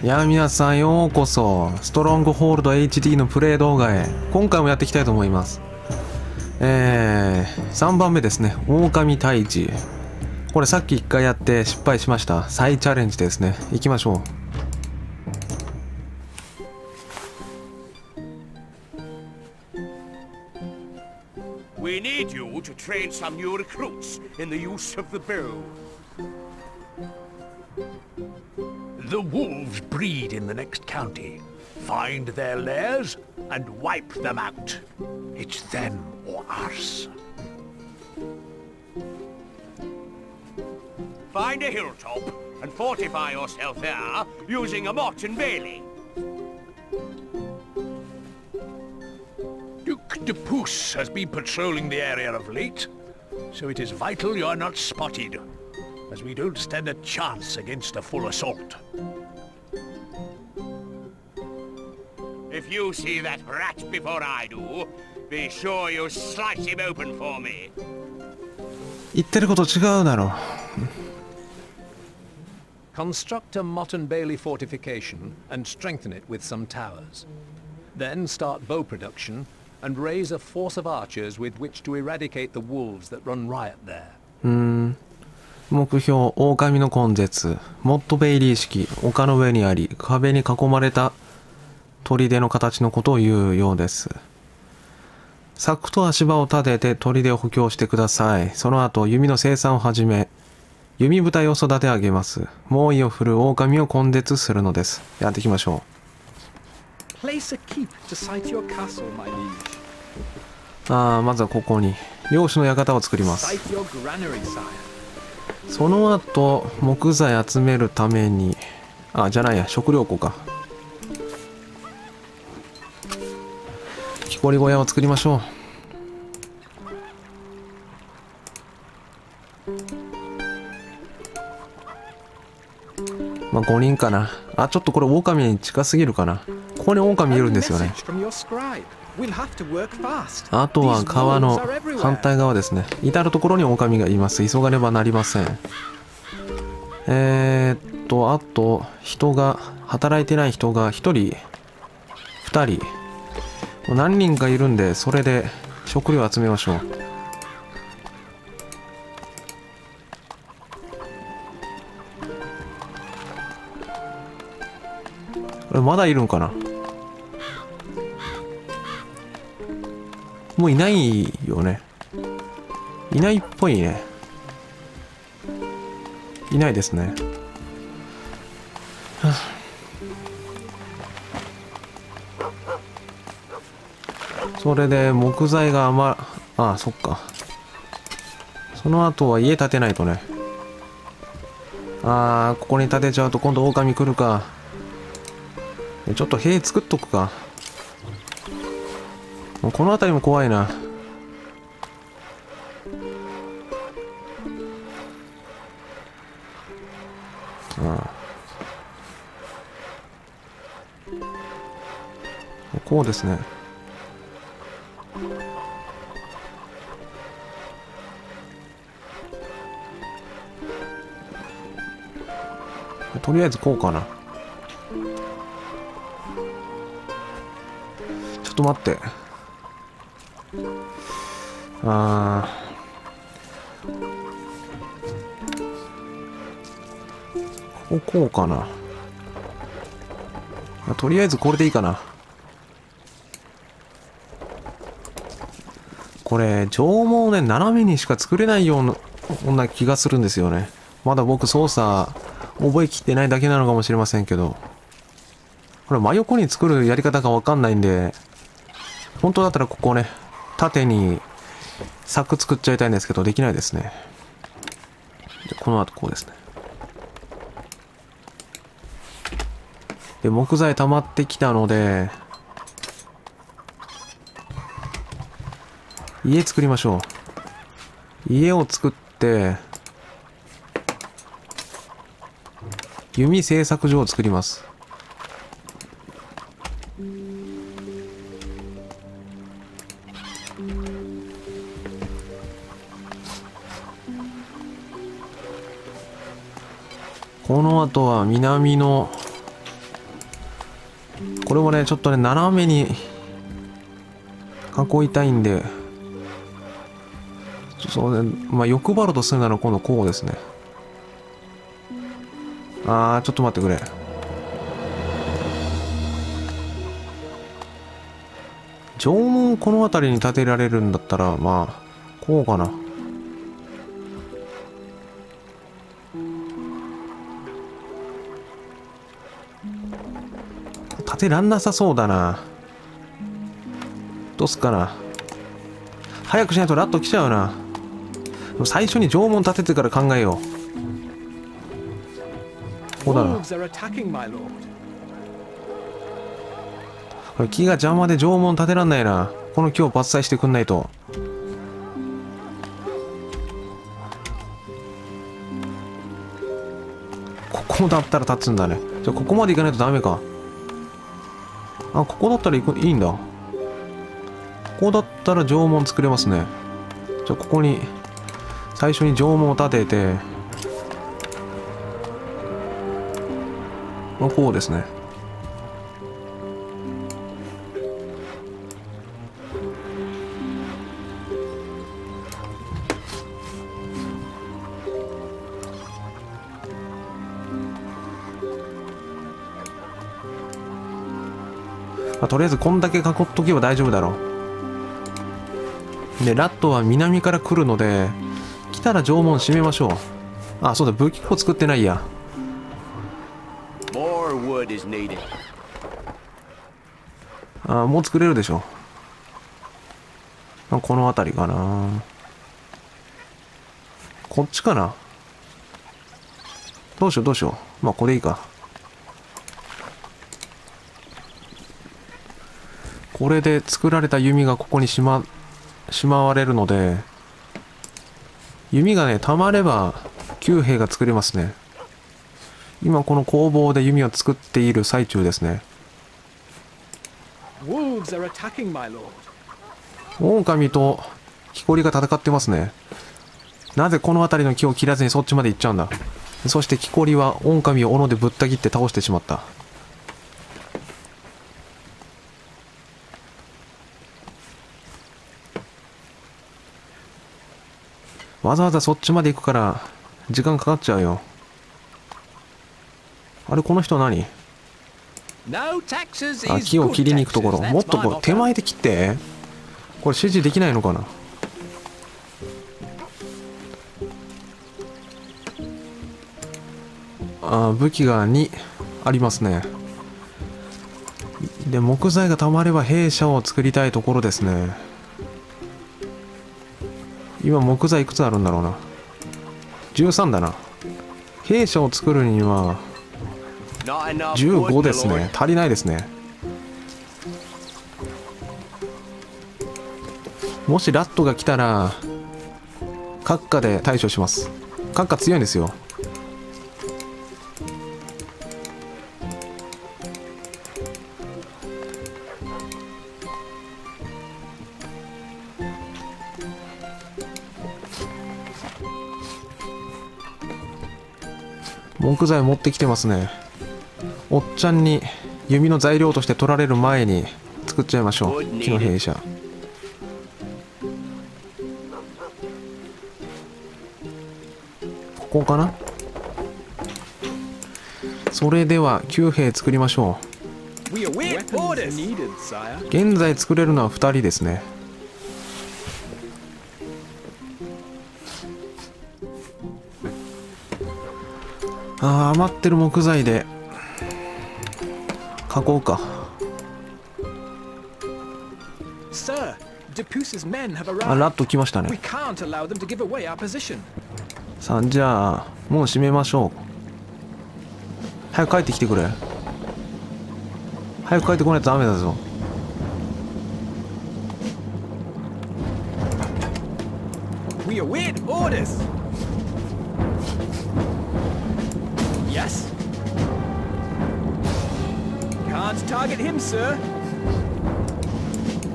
いや皆さんようこそストロングホールド HD のプレイ動画へ今回もやっていきたいと思います。えー、3番目ですね。狼退治。これさっき1回やって失敗しました。再チャレンジですね。行きましょう。We need you to train some new recruits in the use of the bow. The wolves breed in the next county. Find their lairs and wipe them out. It's them or us. Find a hilltop and fortify yourself there using a mott and bailey. Duke de Pouce has been patrolling the area of late, so it is vital you are not spotted, as we don't stand a chance against a full assault. If you see that rat before I do, be sure you slice him open for me. 言ってること違うだろ Construct a Mott and Bailey fortification and strengthen it with some towers. Then start bow production and raise a force of archers with which to eradicate the wolves that run riot there. 目標狼の根絶。モットベイリー式丘の上にあり壁に囲まれた砦の形のことを言うようです。柵と足場を立てて砦を補強してください。その後弓の生産を始め弓部隊を育て上げます。猛威を振る狼を根絶するのです。やっていきましょ.う。あーまずはここに漁師の館を作りますその後木材集めるためにあじゃないや食料庫か。木こり小屋を作りましょう。まあ5人かな。あちょっとこれ狼に近すぎるかな。ここに狼いるんですよね。あとは川の反対側ですね。至る所に狼がいます。急がねばなりません。えー、っとあと人が働いてない人が1人2人。何人かいるんでそれで食料集めましょう。これまだいるんかな？もういないよね。いないっぽいね。いないですね。それで木材が余ああ、そっか。その後は家建てないとね。ああ、ここに建てちゃうと今度狼来るか。ちょっと塀作っとくか。もうこの辺りも怖いな。うん。こうですね。とりあえずこうかな。ちょっと待って。あー。ここうかな。あとりあえずこれでいいかな。これ縄文をね斜めにしか作れないような気がするんですよね。まだ僕操作覚えきってないだけなのかもしれませんけど。これ真横に作るやり方がわかんないんで本当だったらここね縦に柵作っちゃいたいんですけどできないですね。でこの後こうですね。で木材溜まってきたので家作りましょう。家を作って弓製作所を作ります。この後は南のこれもねちょっとね斜めに囲いたいんでそうねまあ欲張ろうとするなら今度こうですね。あーちょっと待ってくれ。縄文この辺りに建てられるんだったらまあこうかな。てらんなさそうだな。どうすっかな。早くしないとラット来ちゃうな。最初に縄文建ててから考えよう。ここだな.これ木が邪魔で縄文建てらんないな。この木を伐採してくんないと。ここだったら立つんだね。じゃあここまで行かないとダメかあここだったらいいんだ。ここだったら縄文作れますね。じゃあここに最初に縄文を建ててまあこうですね。とりあえずこんだけ囲っとけば大丈夫だろう。でラットは南から来るので来たら縄文閉めましょう。あそうだ武器庫作ってないや.あもう作れるでしょ。あこの辺りかな。こっちかな。どうしようどうしよう。まあこれいいかこれで作られた弓がここにしましまわれるので弓がねたまれば9兵が作れますね。今この工房で弓を作っている最中ですね.狼と木こりが戦ってますね。なぜこの辺りの木を切らずにそっちまで行っちゃうんだ。そして木こりは狼を斧でぶった切って倒してしまったわざわざそっちまで行くから時間かかっちゃうよ。あれこの人何？あ木を切りに行くところ.もっとこう.手前で切って。これ指示できないのかな？あー武器が2ありますね。で木材がたまれば兵舎を作りたいところですね今木材いくつあるんだろうな。13だな。兵舎を作るには15ですね。足りないですね。もしラットが来たら閣下で対処します。閣下強いんですよ。木材持ってきてますね。おっちゃんに弓の材料として取られる前に作っちゃいましょう。木の兵舎ここかな？それでは9兵作りましょう。現在作れるのは2人ですね。ああ余ってる木材で。書こうか。あラッと来ましたね。さあじゃあもう閉めましょう。早く帰ってきてくれ。早く帰ってこないとダメだぞ。オーディス target him, sir.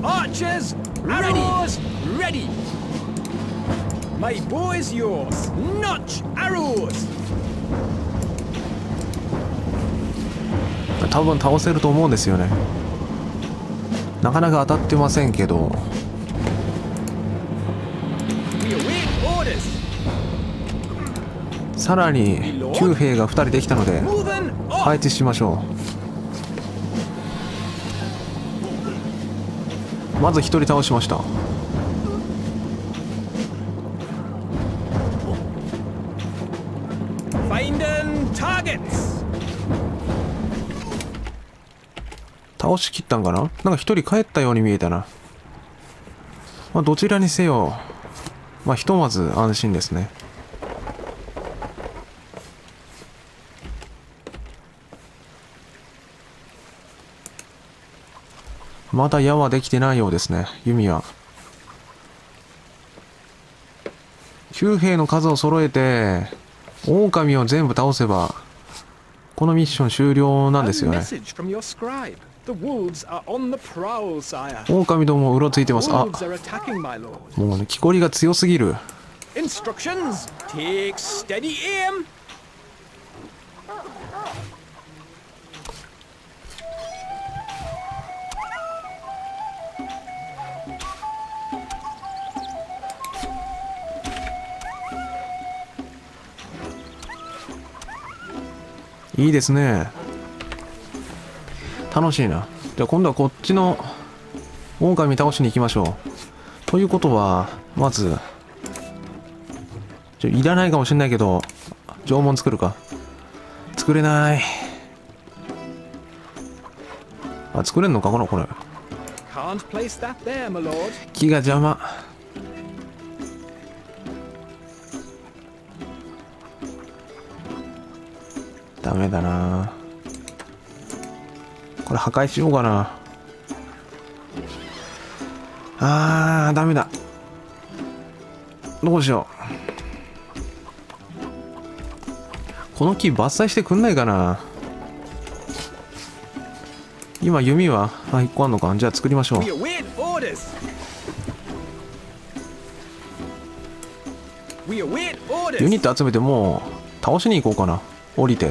Archers, arrows, ready. My boy's yours. Notch arrows. 多分倒せると思うんですよねなかなか当たってませんけど.さらに旧兵が2人できたので.配置しましょうまず1人倒しました.倒しきったんかな？なんか1人帰ったように見えたな。まあどちらにせよまあひとまず安心ですねまだ矢はできてないようですね、弓矢は。弓兵の数を揃えて、狼を全部倒せば、このミッション終了なんですよね。狼どもうろついてます。あもうね、木こりが強すぎる。いいですね。楽しいな。じゃあ今度はこっちの狼倒しに行きましょう。ということはまずちょいらないかもしれないけど縄文作るか。作れない。あ作れんのかこのこれ.木が邪魔メだな。これ破壊しようかな。あーダメだ。どうしよう。この木伐採してくんないかな。今弓はあ1個あんのか。じゃあ作りましょう。ユ.ニット集めてもう倒しに行こうかな。降りて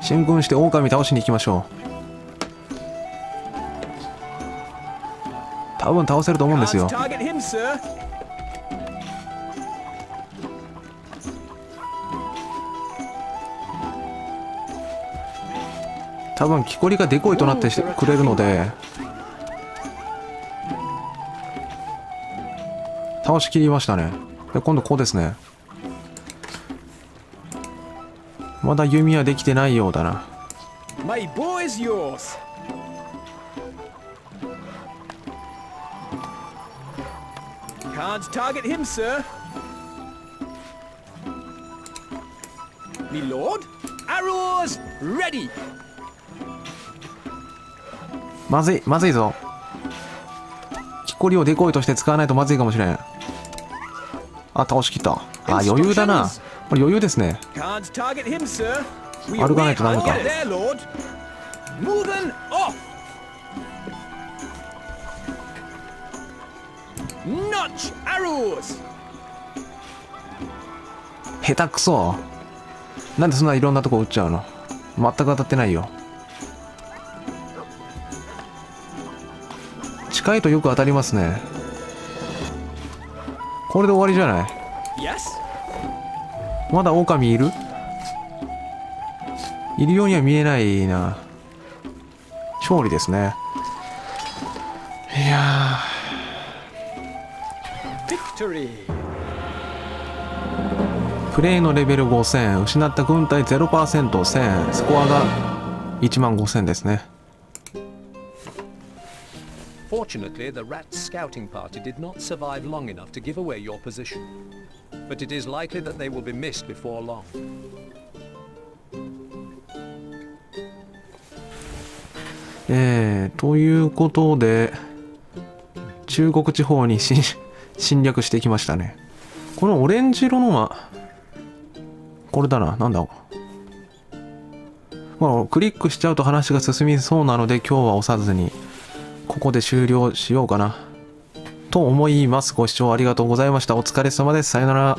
う進軍して狼倒しに行きましょう。多分倒せると思うんですよ.多分木こりがデコイとなってくれるので倒しきりましたね。で今度こうですねまだ弓はできてないようだな My bow is yours. Can't target him, sir. Me lord, arrows ready. まずいまずいぞ木こりをデコイとして使わないとまずいかもしれんあ倒しきったあ余裕だなこれ余裕ですね。歩かないとダメか.下手くそ。なんでそんないろんなとこ撃っちゃうの？全く当たってないよ。近いとよく当たりますね。これで終わりじゃない？Yes. まだ狼いるいるようには見えないな勝利ですねいやプレイのレベル5000失った軍隊 0%1000 スコアが1万5000ですね Fortunately, the rat's scouting party did not survive long enough to give away your position. But it is likely that they will be missed before long. えー、ということで、中国地方に侵侵略してきましたね。このオレンジ色のは、これだな、なんだ？まあ、クリックしちゃうと話が進みそうなので今日は押さずに、ここで終了しようかな。と思います。ご視聴ありがとうございました。お疲れ様です。さよなら。